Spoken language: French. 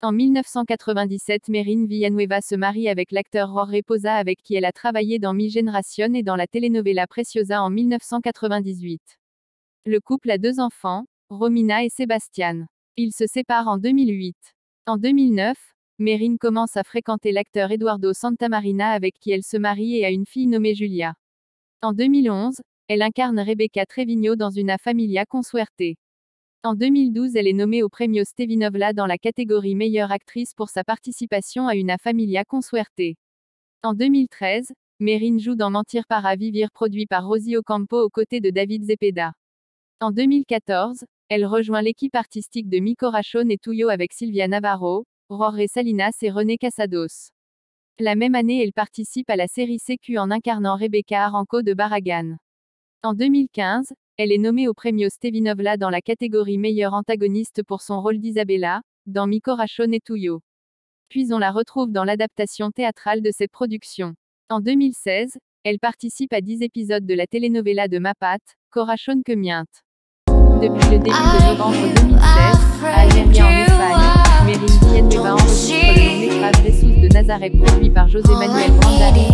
En 1997 Mérine Villanueva se marie avec l'acteur Jorge Posa avec qui elle a travaillé dans Mi Generación et dans la telenovela Preciosa en 1998. Le couple a deux enfants, Romina et Sébastien. Ils se séparent en 2008. En 2009, Mérine commence à fréquenter l'acteur Eduardo Santamarina avec qui elle se marie et a une fille nommée Julia. En 2011, elle incarne Rebecca Trevino dans una familia con suerte. En 2012, elle est nommée au Premio Stevinovla dans la catégorie meilleure actrice pour sa participation à Una Familia con suerte. En 2013, Mérine joue dans Mentir para vivir produit par Rosie Ocampo aux côtés de David Zepeda. En 2014, elle rejoint l'équipe artistique de Mi Corazón et Tuyo avec Silvia Navarro, Jorge Salinas et René Casados. La même année, elle participe à la série CQ en incarnant Rebecca Aranco de Barragan. En 2015, elle est nommée au Premio Stevinovla dans la catégorie meilleure antagoniste pour son rôle d'Isabella, dans Mi Corazón et Tuyo. Puis on la retrouve dans l'adaptation théâtrale de cette production. En 2016, elle participe à 10 épisodes de la telenovela de Mapat, Corazón que miente. Depuis le début de novembre 2016, à Almeria en Espagne, Mérine Villanueva enregistre le Jesus de Nazareth produit par José Manuel Brandali.